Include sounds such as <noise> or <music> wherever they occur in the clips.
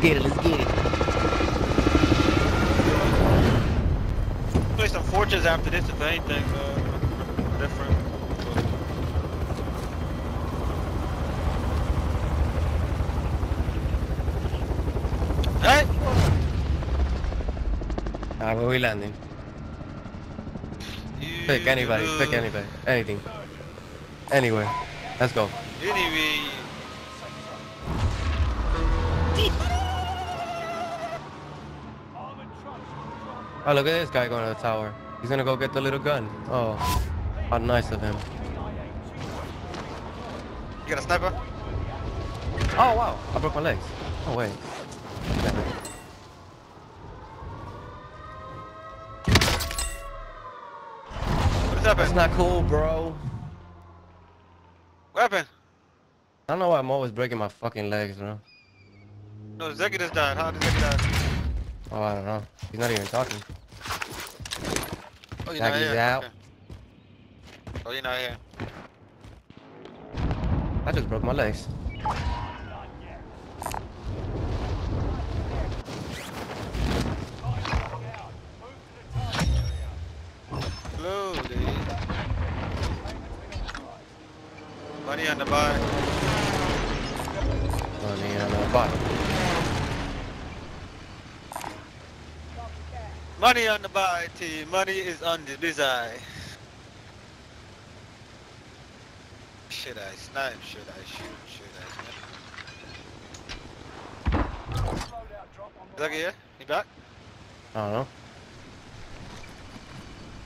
get it, let's get it. Play some fortunes after this, if anything, uh, different. Hey! Alright, where we landing? Pick anybody, pick anybody, anything. Anywhere. Let's go. Anyway. Oh, look at this guy going to the tower. He's gonna go get the little gun. Oh, how nice of him. You got a sniper? Oh, wow. I broke my legs. Oh, wait. Damn it. What is That's not cool, bro. What happened? I don't know why I'm always breaking my fucking legs, bro. No, Executives died. How did Executive die? Oh, I don't know. He's not even talking. Oh, you're not he's here. out. Okay. Oh, you're not here. I just broke my legs. Dude. Money on the buy. Money on the bottom. Money on the buy, team. Money is on the design. Should I snipe? Should I shoot? Should I snipe? Loadout Is that here? He back? I don't know.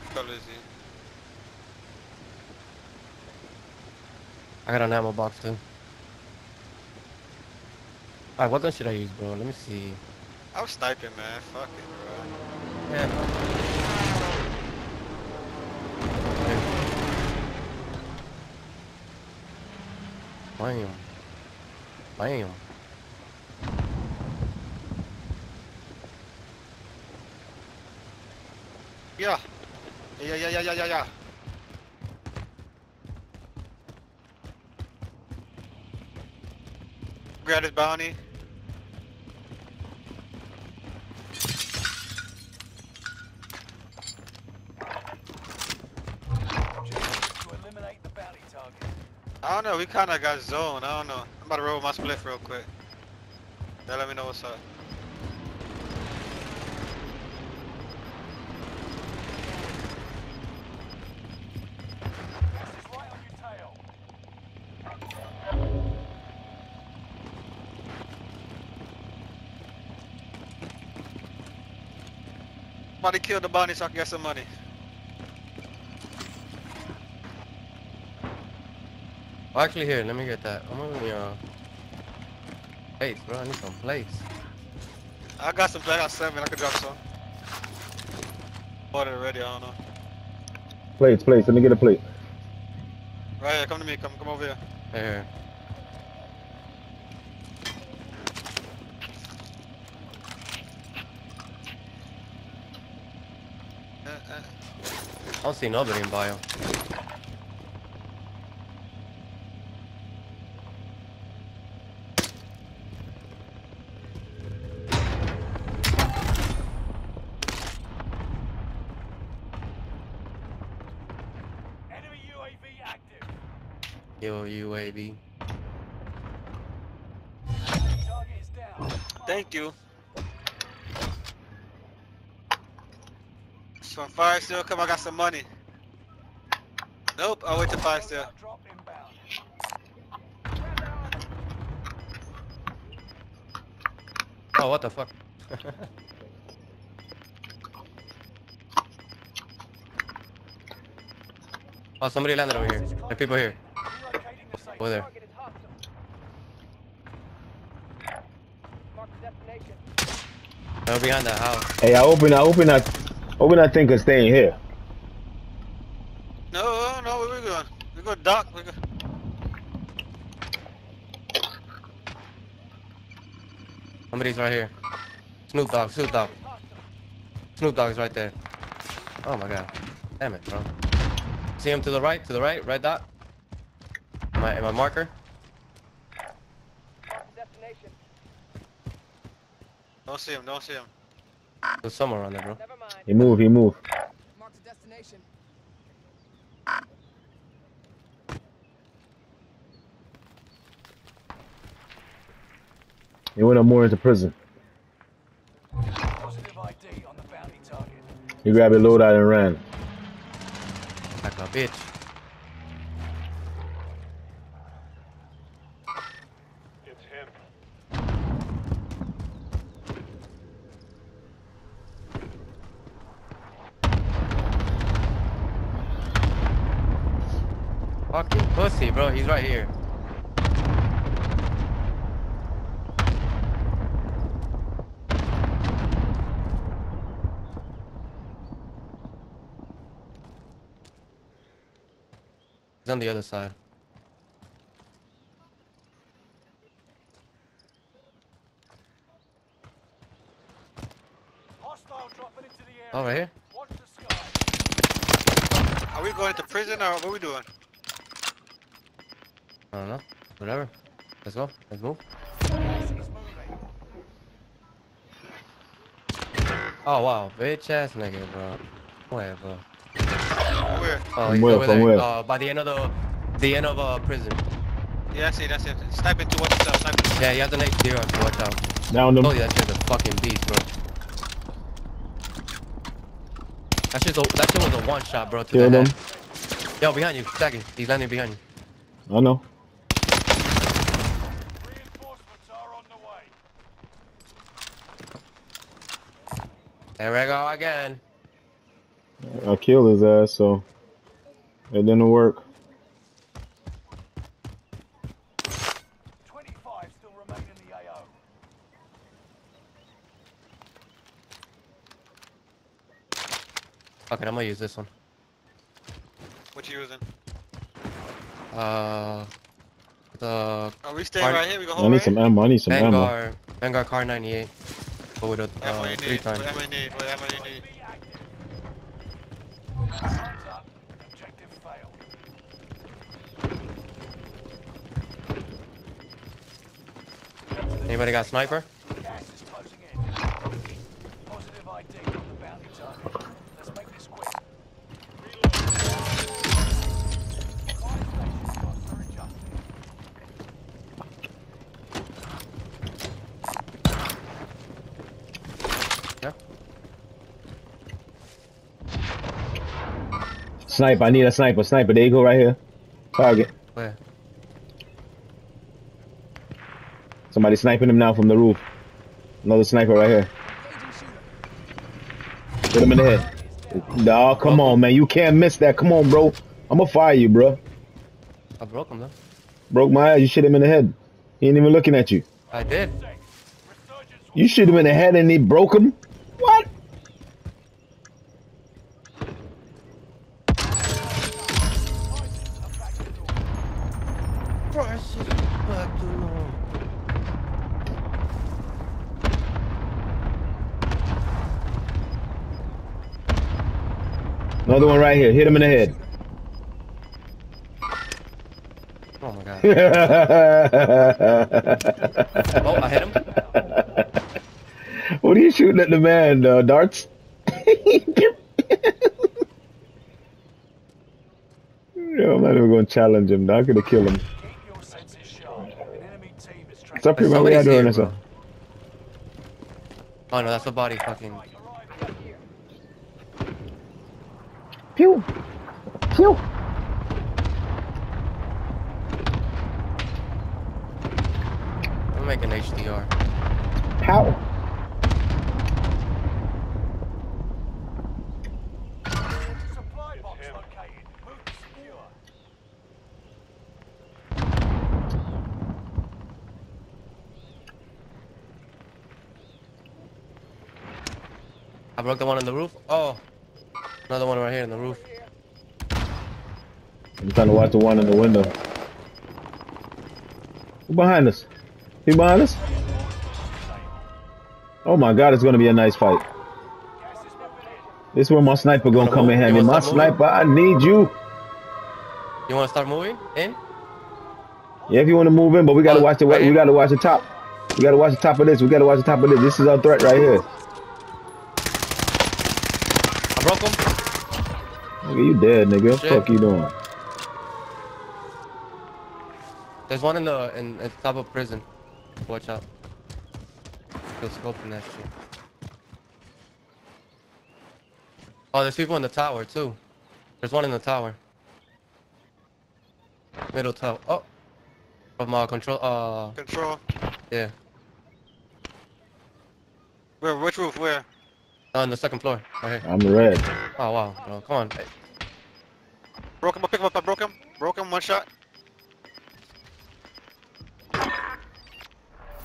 What color is he? I got an ammo box too. Alright, what gun should I use, bro? Let me see. I was sniping, man. Fuck it, bro. Yeah. Bam. Bam. Yeah. Yeah, yeah, yeah, yeah, yeah, yeah. Grab his bounty. Don't know, we kinda got zoned. I don't know. I'm about to roll my spliff real quick. Then let me know what's up. Somebody kill the bunny so I can get some money. Oh, actually, here, let me get that. I'm only, uh... Plates, bro. I need some plates. I got some, I got seven, I could drop some. Bought it already, I don't know. Plates, plates. Let me get a plate. Right here, come to me, come come over here. Here. Uh, uh. I don't see nobody in bio. Yo, UAV. Thank you. Some fire still come, I got some money. Nope, I'll wait till fire still. Loadout drop inbound. Oh, what the fuck? <laughs> oh, somebody landed over here. There are people here. Over there. No, behind the house. Hey, I open, I open, I open. I think of staying here. No, no, where we going? We go dock. We go. Somebody's right here. Snoop Dogg, Snoop Dogg. Snoop Dogg's right there. Oh my god. Damn it, bro. See him to the right, to the right, right dot. My, my marker. Mark the destination. Don't see him, don't see him. There's somewhere around there, bro. Never mind. He move, he move. Mark the destination. He went up more into prison. Positive ID on the bounty target. He grabbed a loadout and ran. Like a bitch. Fucking pussy, bro. He's right here. He's on the other side. Hostile dropping into the area. Oh, right here? Watch the sky. Are we going to prison or what are we doing? I don't know. Whatever. Let's go. Let's move. Gas is moving. Oh wow, bitch ass nigga, bro. Whatever. Where? Oh, From he's where? over From there. where? Uh, by the end of the, the end of uh prison. Yeah, I see, that's it. Sniping to watch yourself, sniping. Yeah, he has an HDR, so watch out. Down them. told you that shit's a fucking beast, bro. That shit's a, that shit was a one shot, bro. To Killed the him. head. Yo, behind you, Jackie. He's landing behind you. I know. Reinforcements are on the way. There we go again. I killed his ass, so it didn't work. 25 still remain in the AO. Okay, I'm gonna use this one. What you using? Uh, the Are we staying Pardon? right here? We go I hold need right some ammo. I need some ammo. Vanguard, Vanguard Kar98. But with a Ammo uh, three times. What you need? What you need? Be active. Hands up. Objective failed. Anybody got sniper? Gas is closing in. Positive ID on the bounty target. Let's make this quick. Fire station slots are adjusted. Yeah. Sniper. I need a sniper. Sniper. There you go, right here. Target. Where? Somebody sniping him now from the roof. Another sniper right here. Hit him in the head. Nah, come on, man. You can't miss that. Come on, bro. I'm gonna fire you, bro. I broke him though. Broke my ass. You shit him in the head. He ain't even looking at you. I did. You shoot him in the head and he broke him? Another one right here. Hit him in the head. Oh my god. <laughs> Oh, I hit him. What are you shooting at the man, uh, darts? <laughs> Yo, I'm not even gonna challenge him. I'm gonna kill him. Team is tracking. Stop your man. Somebody's What you doing bro. this? Oh no, that's a body fucking. Arriving up here. Pew! Pew! I'm making HDR. Pow! Supply box located. Move to secure. I broke the one on the roof. Oh, another one right here in the roof. I'm trying to watch the one in the window. Who behind us? Who behind us? Oh my god, it's gonna be a nice fight. Gas is moving in. This is where my sniper gonna Wanna come in handy. My wanna sniper, I need you. You want to start moving in? Yeah, if you want to move in, but we gotta Oh, watch the right we gotta watch the top. We gotta watch the top of this. We gotta watch the top of this. This is our threat right here. I broke him. Nigga, you dead, nigga. What the Shit. fuck you doing? There's one in the in at the top of prison. Watch out. Still scoping that shit. Oh, there's people in the tower too. There's one in the tower. Middle tower. Oh. From uh, control. Uh, Control. yeah. Where? Which roof? Where? Uh, on the second floor. Right. I'm red. Oh wow. No, come on. Hey, Broke him. I pick him up. I broke him. Broke him. One shot.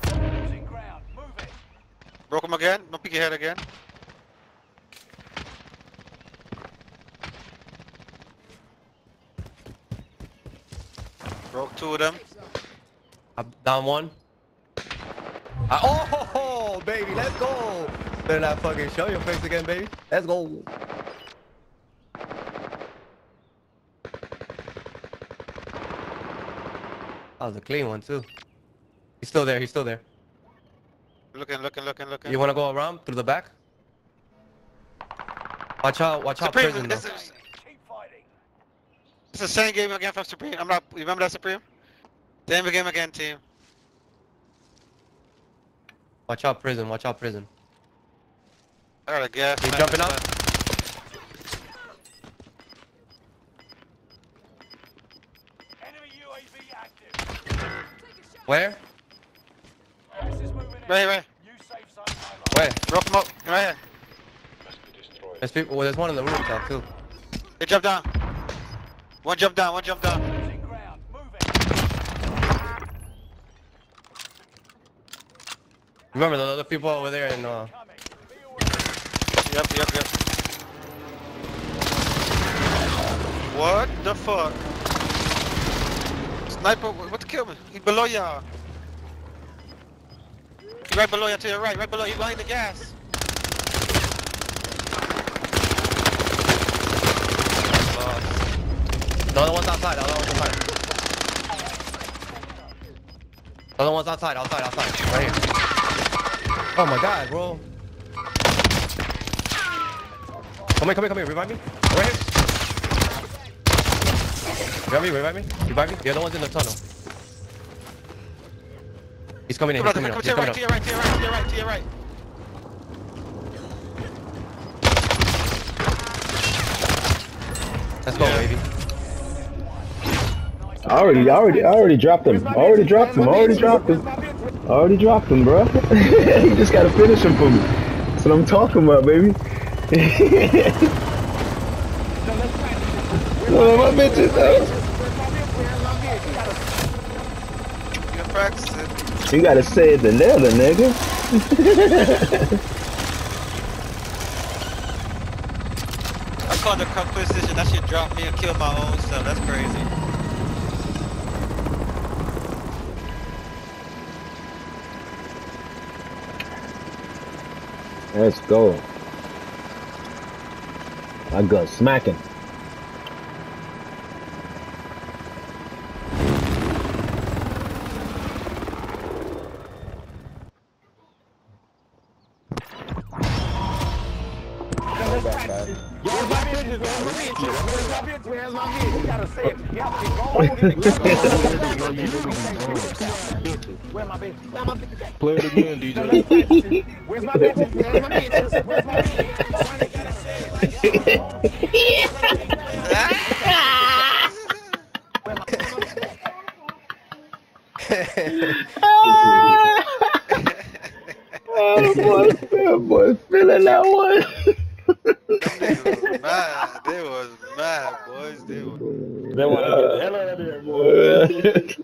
Losing ground. Move. Broke him again. Don't peek your head again. Broke two of them. I down one. I, oh, baby, let's go. Better not fucking show your face again, baby. Let's go. Oh, that was a clean one too. He's still there. He's still there. Looking, looking, looking, looking. You want to go around through the back? Watch out! Watch out! Supreme, Prison though. this is, Keep fighting. it's the same game again from Supreme. I'm not. You remember that Supreme? Same game again, team. Watch out! Prison! Watch out! Prison! I got a gas. You jumping up? Enemy UAV active. Where? Gas is. Right here, right. New safe zone highlighted. Where? Broke him up. Right here. There's people. Well, there's one in the rooftop too. They jumped down. One jump down. One jump down. Losing ground. Move it. Remember the other people over there in uh. Coming. Be aware. Yep, yep, yep. What the fuck? Sniper, what to kill me? He's below y'all. He right below you to your right, right below you behind the gas. Lost. The other one's outside. The other one's outside. The other one's outside. Outside. Outside. Right here. Oh my god, bro. Come here. Come here. Come here. Revive me. Right here. Revive me. Revive me. Revive me. The other one's in the tunnel. He's coming in. Come, He's brother, coming come up. to He's your coming right, to up. your right, to your right, to your right, to your right, to your right. Let's go, Yeah. baby. I already, I already, I already dropped him. I already dropped him. I already dropped him. I already dropped him, bro. <laughs> you just gotta finish him for me. That's what I'm talking about, baby. No, my bitches, though. You're practicing. You gotta say it the leather, nigga. I called the cup position. That shit dropped me and killed my own self. That's crazy. Let's go. I got smacking. Play it again, DJ. Where's <laughs> my bitches? Where's my bitches? Where's my boy, that boy feeling that one. They was mad. They was mad, boys. They was. They want to get the hell out of there, boy. boy.